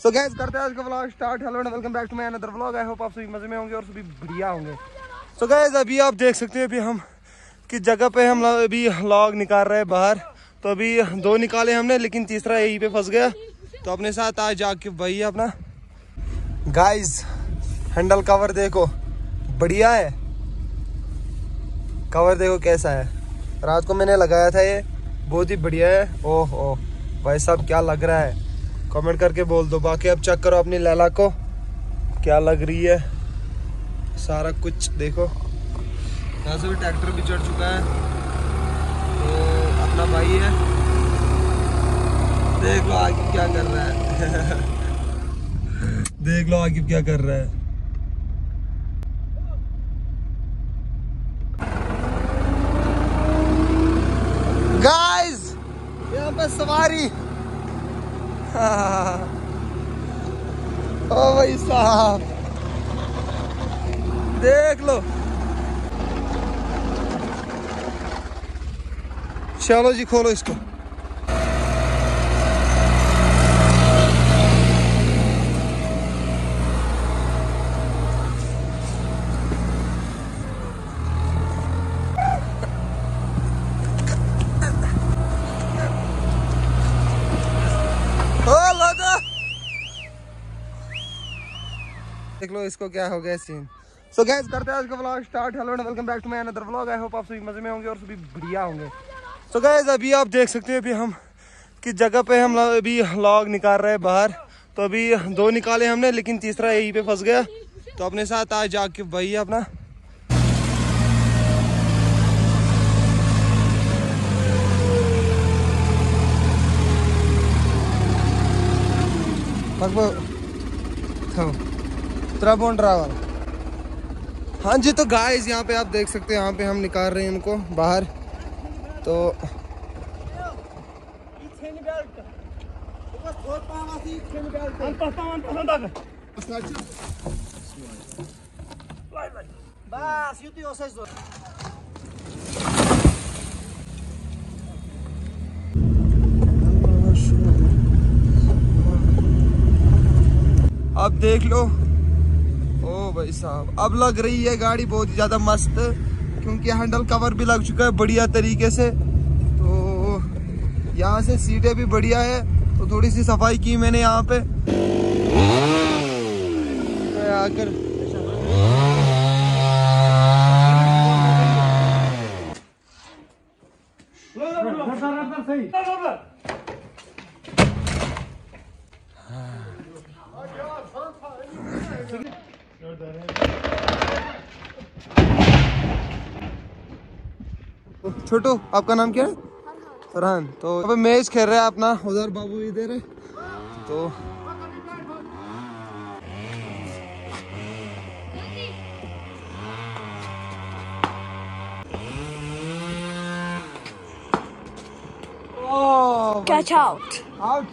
सो gas करते हैं आज का vlog start hello and welcome back to my another vlog I hope आप सभी मज़े में होंगे और सभी बढ़िया होंगे। सो गैस अभी आप देख सकते हैं, अभी हम किस जगह पे हम अभी व्लॉग निकाल रहे हैं बाहर। तो अभी दो निकाले हमने, लेकिन तीसरा यहीं पे फंस गया। तो अपने साथ आज जाके भाई अपना। गाइस हैंडल कवर देखो। बढ़िया है। कवर देखो कैसा है। रात को मैंने लगाया था ये। बहुत ही बढ़िया है। ओह ओह भाई साहब, क्या लग रहा है? कमेंट करके बोल दो। बाकी अब चेक करो अपनी लैला को। क्या लग रही है? सारा कुछ देखो। यहाँ से भी ट्रैक्टर भी चढ़ चुका है तो अपना भाई है देख लो आगे क्या कर रहा है। देख लो आगे क्या कर रहा है। गाइस यहाँ पे सवारी। ओ भाई साहब। देख लो। चलो जी खोलो इसको ओ लोगो देख लो इसको क्या हो गया सीन सो so गैस करते हैं आज का vlog start hello and welcome back to my another vlog I hope आप सभी मज़े में होंगे और सभी बढ़िया होंगे. सो गैस अभी आप देख सकते हैं, अभी हम किस जगह पे हम अभी व्लॉग निकाल रहे हैं बाहर. तो अभी दो निकाले हमने, लेकिन तीसरा यहीं पे फंस गया. तो अपने साथ आज जाके भाई अपना. त्रिभुवन ट्रैवल हाँ जी तो गाइस यहाँ पे आप देख सकते हैं, यहाँ पे हम निकाल रहे हैं इनको बाहर तो dois. अब देख लो भाई साहब अब लग रही है गाड़ी बहुत ही ज़्यादा मस्त क्योंकि हैंडल कवर भी लग चुका है बढ़िया तरीके से तो यहाँ से सीटें भी बढ़िया है तो थोड़ी सी सफ़ाई की मैंने यहाँ पे आकर छोटू आपका नाम क्या है? फरहान। तो अभी मैच खेल रहे हैं अपना उधर बाबू इधर है तो Get out. आउट